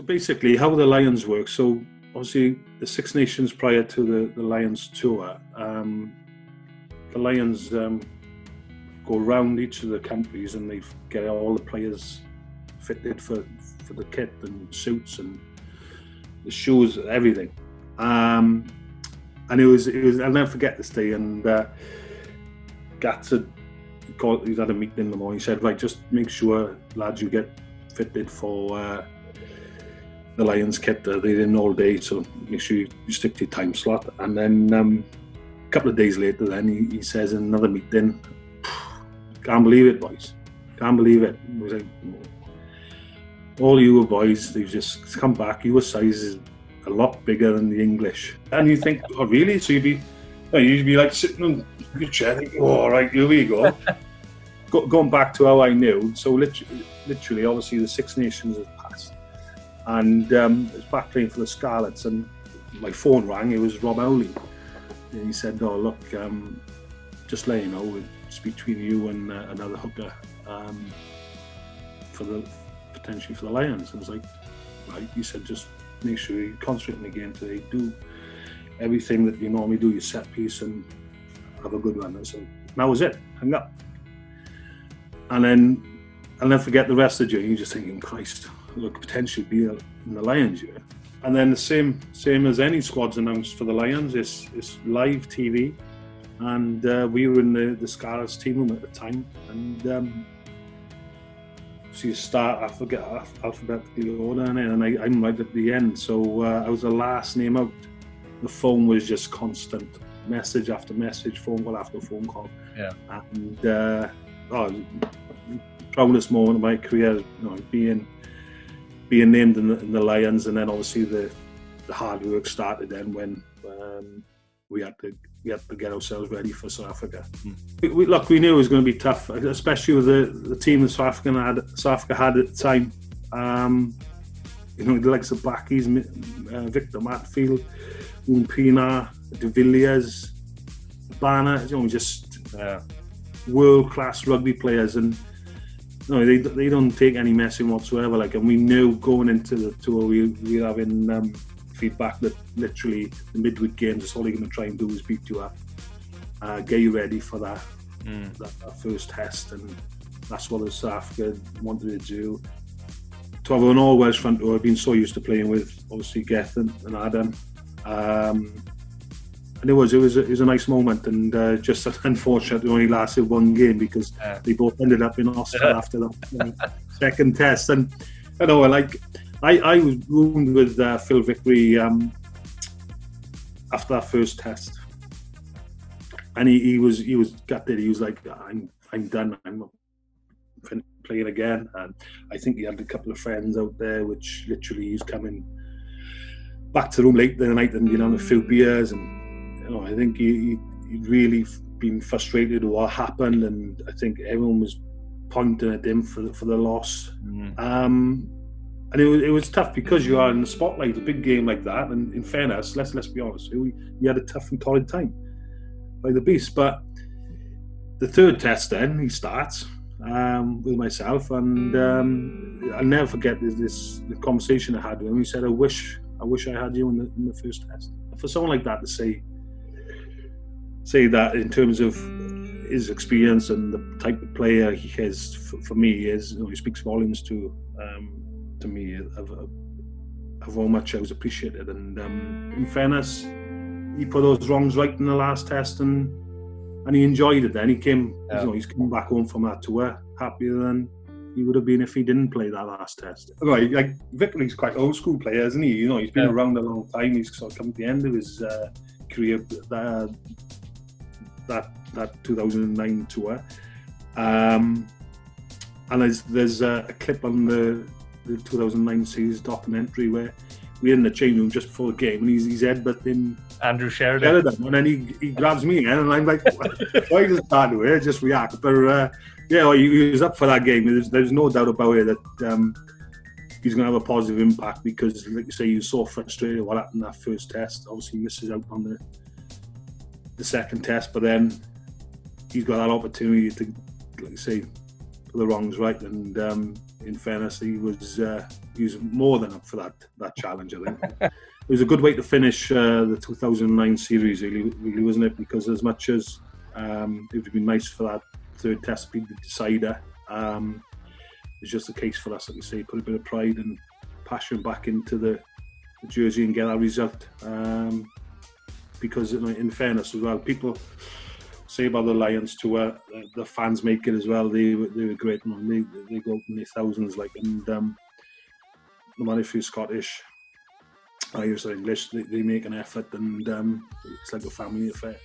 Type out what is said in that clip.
So basically, how the Lions work. So obviously, the Six Nations prior to the, the Lions tour, um, the Lions um, go around each of the countries and they get all the players fitted for for the kit and suits and the shoes, everything. Um, and it was it was I'll never forget this day. And uh, Gats had got he's had a meeting in the morning. He said, right, just make sure lads you get fitted for. Uh, the Lions. Uh, they're in all day, so make sure you, you stick to your time slot. And then um, a couple of days later, then he, he says in another meeting, "Can't believe it, boys! Can't believe it." was like, all you boys, they've just come back. Your size is a lot bigger than the English, and you think, "Oh, really?" So you'd be, oh, you'd be like sitting on your chair, thinking, "Oh, all right, here we go." go going back to how I knew, so literally, literally, obviously, the Six Nations has passed and um, I was back playing for the Scarlets, and my phone rang. It was Rob Howley, and he said, "Oh, look, um, just let you know, it's between you and uh, another hooker um, for the potentially for the Lions." I was like, "Right," he said, "Just make sure you concentrate in the game today. Do everything that you normally do, your set piece, and have a good run." So that was it. hang up, and then I'll never forget the rest of the journey. You're just thinking, Christ look potentially be in the Lions year. And then the same same as any squads announced for the Lions is is live TV, and uh, we were in the the Scarlets team room at the time, and um, so you start I forget alphabetically order and I, I'm right at the end, so uh, I was the last name out. The phone was just constant, message after message, phone call after phone call. Yeah. And uh, oh, proudest moment of my career, you know, being being named in the, in the Lions, and then obviously the the hard work started then when um, we had to we had to get ourselves ready for South Africa. Mm. We, we, look, we knew it was going to be tough, especially with the, the team that South Africa had South Africa had at the time. Um, you know, the likes of Bakkies, uh, Victor Matfield, Umpina, De Villiers, Banner, you know, just uh, world class rugby players and no, they, they don't take any messing whatsoever. Like, and we knew going into the tour, we we having um, feedback that literally the midweek games is all they're going to try and do is beat you up, uh, get you ready for that, mm. that, that first test, and that's what the South Africa wanted to do. To have an all Welsh front row, I've been so used to playing with obviously Geth and, and Adam. Um, and it was it was a, it was a nice moment, and uh, just unfortunate it only lasted one game because yeah. they both ended up in hospital after that second test. And I know, like I I was roomed with uh, Phil Vickery um, after that first test, and he, he was he was gutted. He was like, I'm I'm done. I'm not playing again. And I think he had a couple of friends out there, which literally he's coming back to the room late the night and you know a few beers and know, I think he, he really been frustrated with what happened, and I think everyone was pointing at him for the, for the loss. Mm. Um, and it was, it was tough because you are in the spotlight, a big game like that. And in fairness, let's let's be honest, we, we had a tough and torrid time by the beast. But the third test, then he starts um, with myself, and um, I'll never forget this, this the conversation I had with him. He said, "I wish I wish I had you in the, in the first test." For someone like that to say say that in terms of his experience and the type of player he is for, me is you know, he speaks volumes to um, to me of, of how much I was appreciated and um, in fairness he put those wrongs right in the last test and and he enjoyed it then he came yeah. you know he's come back home from that tour happier than he would have been if he didn't play that last test. Right, like Vickery's quite old school player, isn't he? You know, he's been yeah. around a long time. He's sort of come to the end of his uh, career. Uh, that that 2009 tour. Um, and there's there's a, a, clip on the, the 2009 series documentary where we're in the change room just before the game and he's, he's headbutting Andrew Sheridan. Sheridan. And then he, he grabs me again and I'm like, why does that do it? Just react. But uh, yeah, he, he, was up for that game. There's, there's no doubt about it that um, he's going to have a positive impact because, like you say, he was so frustrated what happened in that first test. Obviously, he misses out on the the second test, but then he's got that opportunity to, like I say, the wrongs right. And um, in fairness, he was uh, he was more than up for that that challenge. I think it was a good way to finish uh, the 2009 series, really, really, wasn't it? Because as much as um, it would have been nice for that third test to be the decider, um, it's just a case for us, like you say, put a bit of pride and passion back into the, the jersey and get that result. Um, because in fairness as well, people say about the Lions to uh, the fans make it as well. They they were great, man. They they go in the thousands, like and um, no matter if you're Scottish, Irish or English, they, they make an effort, and um, it's like a family affair.